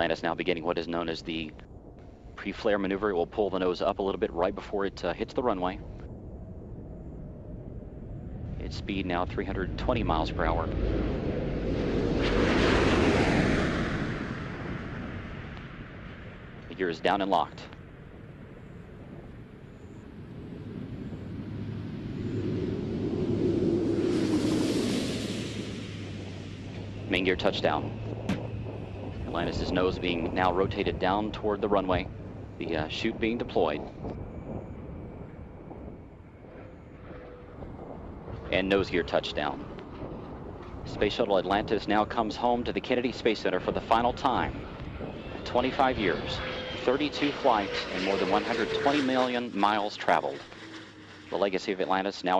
Atlantis now beginning what is known as the pre-flare maneuver. It will pull the nose up a little bit right before it uh, hits the runway. Its speed now 320 miles per hour. The gear is down and locked. Main gear touchdown. Atlantis' nose being now rotated down toward the runway. The uh, chute being deployed. And nose gear touchdown. Space Shuttle Atlantis now comes home to the Kennedy Space Center for the final time. 25 years, 32 flights, and more than 120 million miles traveled. The legacy of Atlantis now